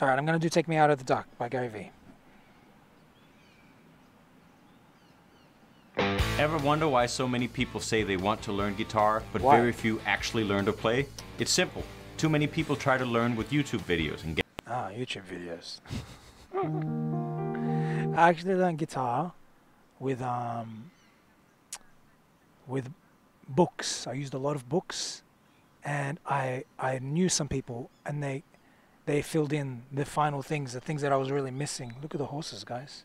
All right, I'm going to do Take Me Out of the Dark by Gary V. Ever wonder why so many people say they want to learn guitar, but Why? very few actually learn to play? It's simple. Too many people try to learn with YouTube videos and get Ah, YouTube videos. I actually learned guitar with um with books. I used a lot of books, and I I knew some people, and they they filled in the final things, the things that I was really missing. Look at the horses, guys.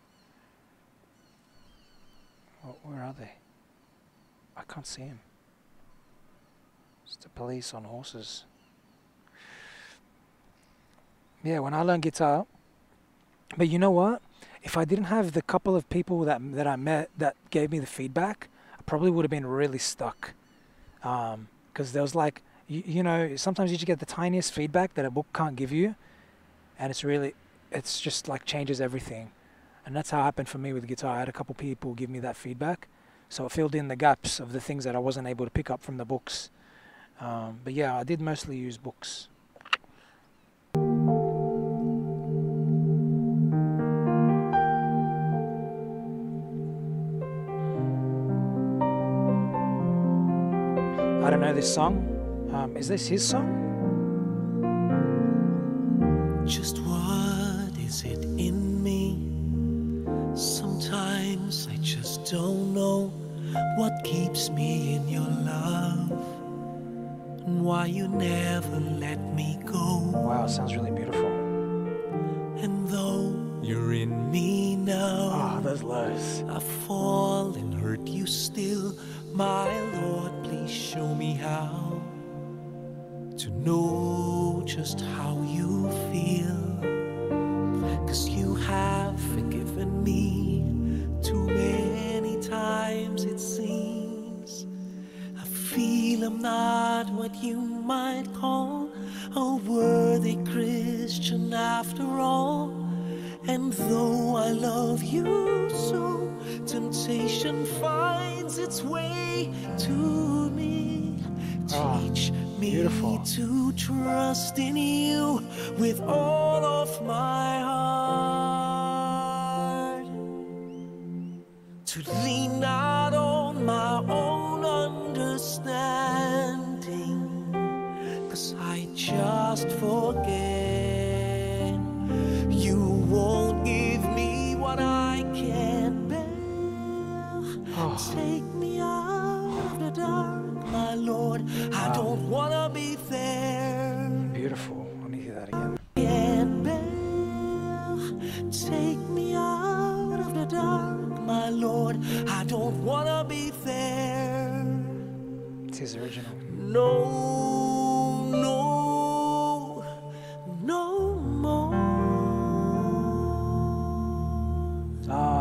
Wh- Where are they? I can't see them. It's the police on horses. Yeah, when I learned guitar, but you know what? If I didn't have the couple of people that that I met that gave me the feedback, I probably would have been really stuck. Um, because there was like, you, you know, sometimes you just get the tiniest feedback that a book can't give you, and it's really, it's just like changes everything. And that's how it happened for me with guitar. I had a couple people give me that feedback, so it filled in the gaps of the things that I wasn't able to pick up from the books. Um, but yeah, I did mostly use books. I don't know this song. Um, is this his song? Just what is it in me? Sometimes I just don't know what keeps me in your love and why you never let me go. Wow, sounds really beautiful. And though you're in me now, Ah, those lows. I fall and hurt you still. My Lord, please show me how to know just how you feel. Cause you have forgiven me too many times, it seems. I feel I'm not what you might call a worthy Christian after all. And though I love you so, temptation finds its way to me. Ah, Teach me beautiful. to trust in you with all of my heart. To lean not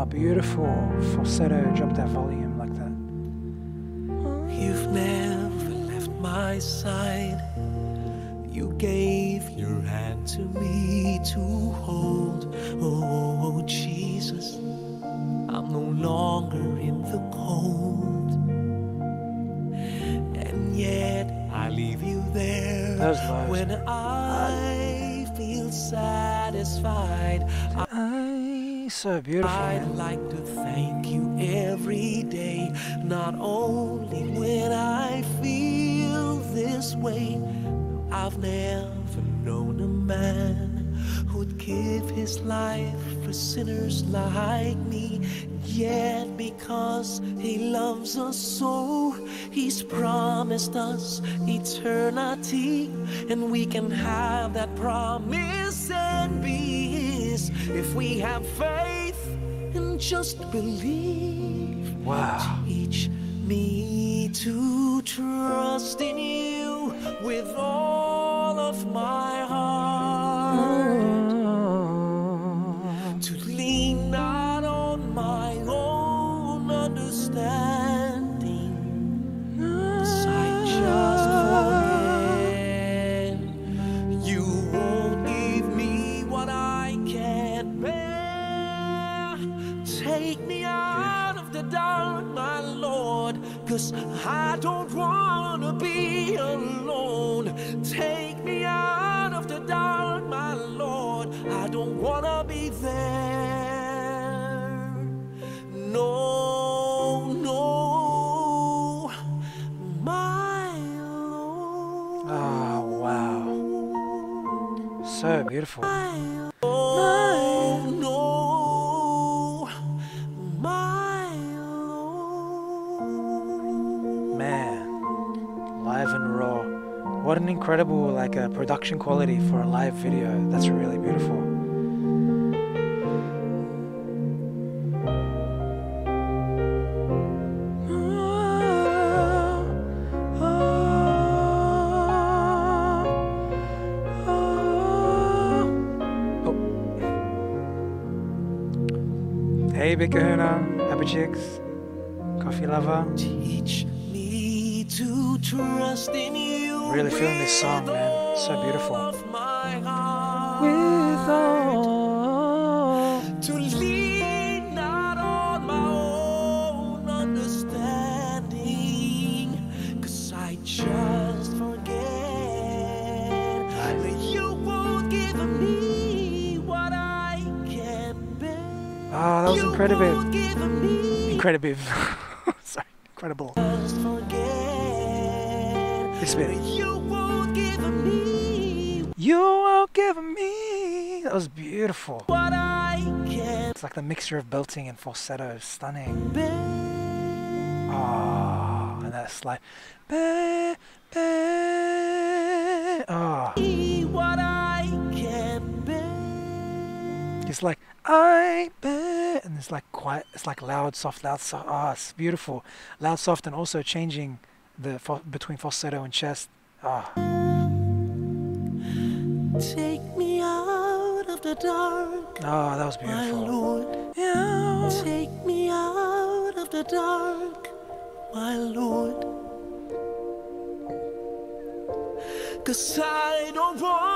beautiful. Falsetto, drop that volume like that. You've never left my side. You gave your hand to me to hold. Oh, so beautiful. I'd like to thank you every day, not only when I feel this way. I've never known a man who'd give his life for sinners like me. Yet, because he loves us so, he's promised us eternity, and we can have that promise and be if we have faith and just believe. Wow. Teach me to trust I don't wanna be there. No, no, my Lord. Oh, wow. So beautiful. What an incredible like uh, production quality for a live video. That's really beautiful. Oh. Hey, Big Kahuna, Happy Chicks, Coffee Lover. Teach me to trust in you. Really feeling this song, with man. So beautiful. of. With all to lean not on my own understanding. Cause I just forget that you won't give me what I can bear. Oh, that was You incredible. won't give me Incredible. Sorry, incredible. Just forget This that bit. you won't give me You won't give me. That was beautiful. what I can It's like the mixture of belting and falsetto. Stunning. bear. Oh, and that's like. Ba, ba. Oh, What I can bear. it's like I bet, and it's like quiet. It's like loud, soft, loud, soft. Oh, ah, it's beautiful. Loud, soft, and also changing the between falsetto and chest. Ah, Take me out of the dark, oh, that was my beautiful. Lord. Yeah. Take me out of the dark, my Lord. Cause I don't wanna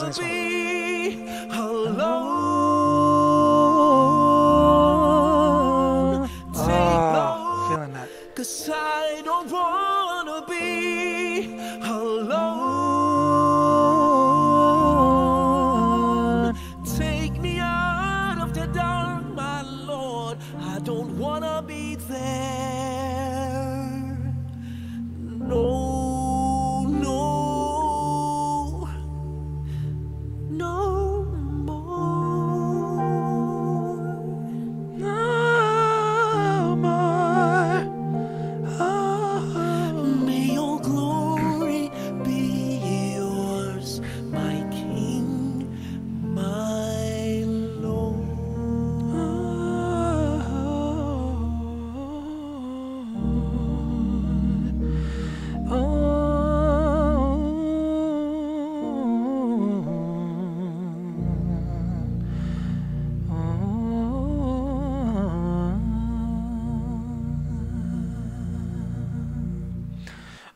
harmonize on this one.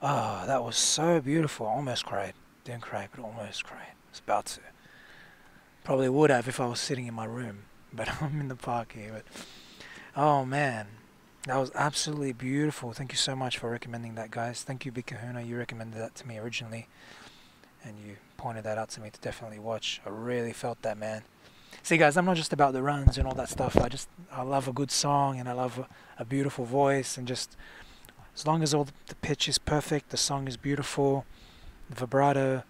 Oh, that was so beautiful. I almost cried. Didn't cry, but almost cried. I was about to. Probably would have if I was sitting in my room, but I'm in the park here. But oh man, that was absolutely beautiful. Thank you so much for recommending that, guys. Thank you, Big. You recommended that to me originally, and you pointed that out to me to definitely watch. I really felt that, man. See, guys, I'm not just about the runs and all that stuff. I just I love a good song and I love a, a beautiful voice and just as long as all the pitch is perfect, the song is beautiful, the vibrato,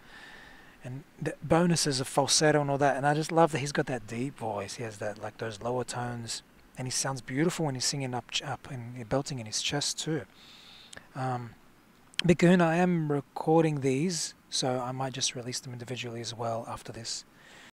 and the bonuses of falsetto and all that. And I just love that he's got that deep voice. He has that like those lower tones, and he sounds beautiful when he's singing up, up and belting in his chest too. Um, I am recording these, so I might just release them individually as well after this.